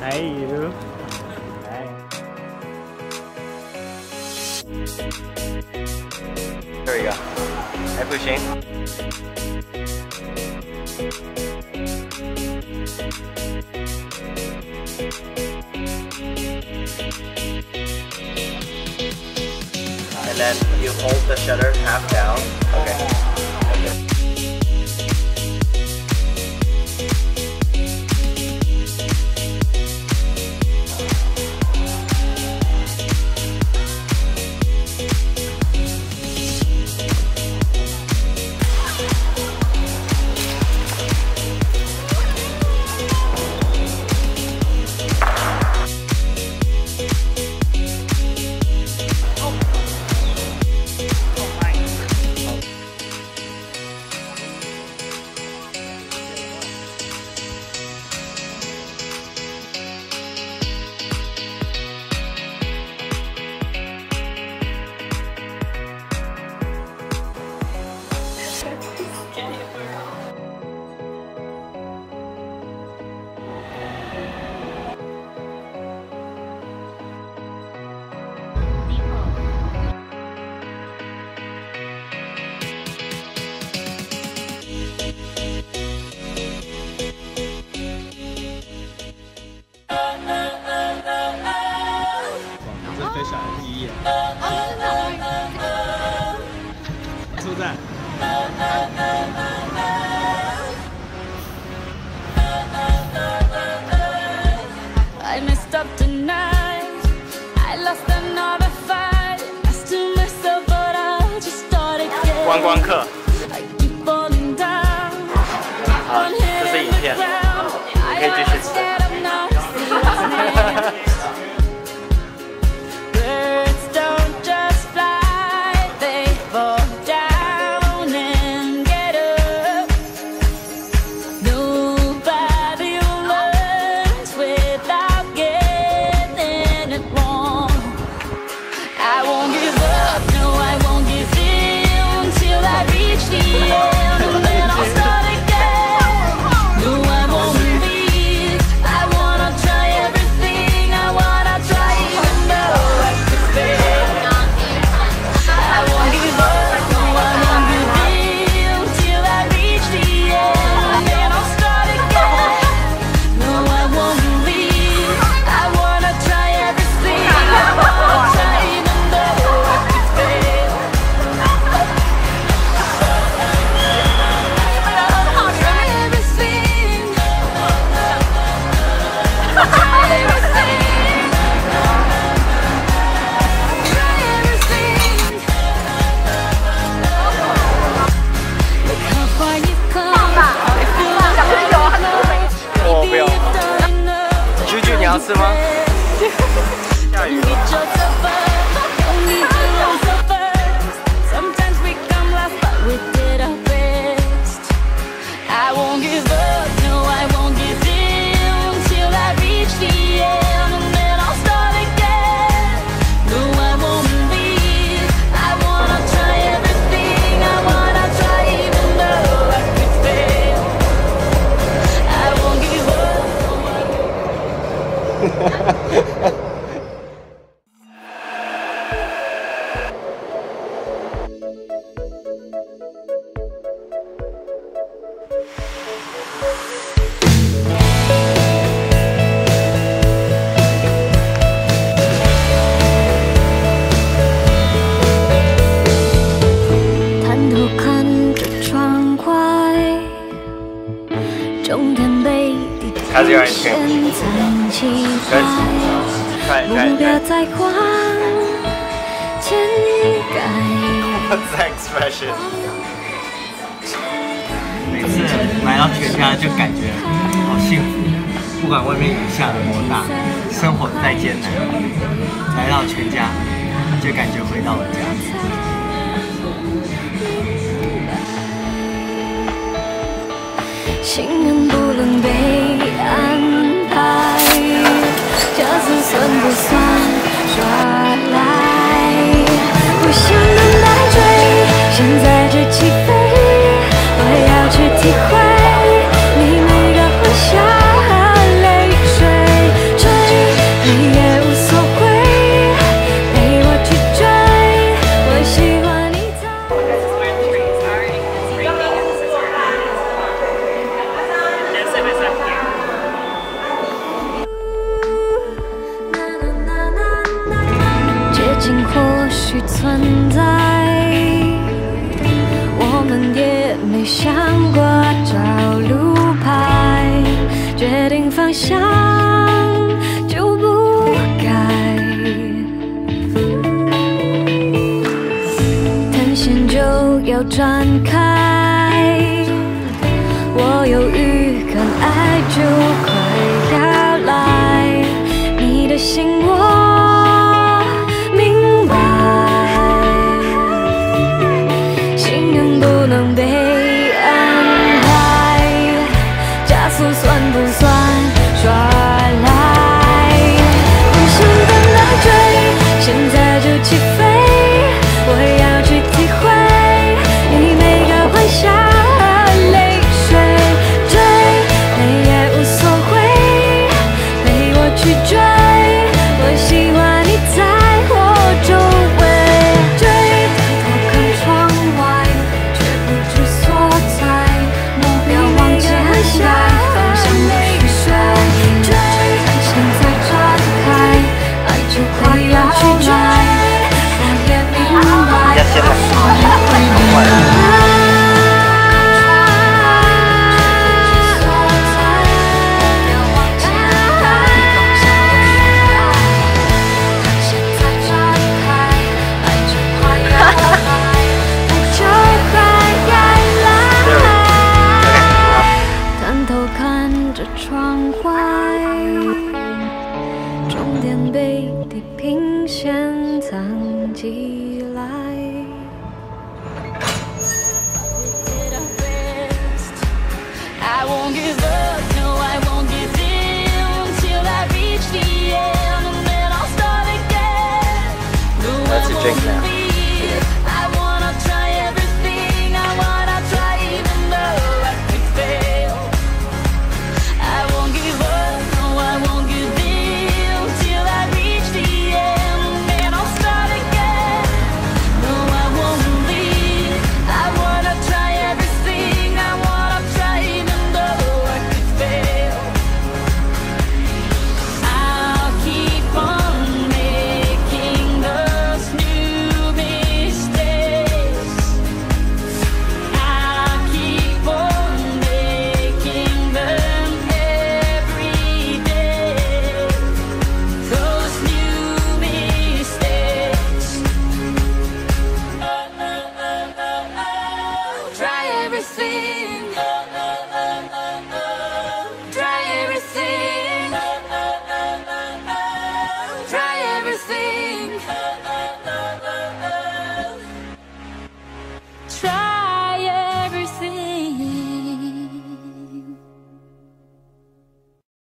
Hey you. Hey. There we go. Hey pushing. Thank and then you hold the shutter half down. Okay. Hate dishes. 有点被你无限期期待，不要再，在 expression。每次来到全家就感觉好幸福，不管外面雨下的多大，生活再艰难，来到全家就感觉回到了家。Gutschein drink now.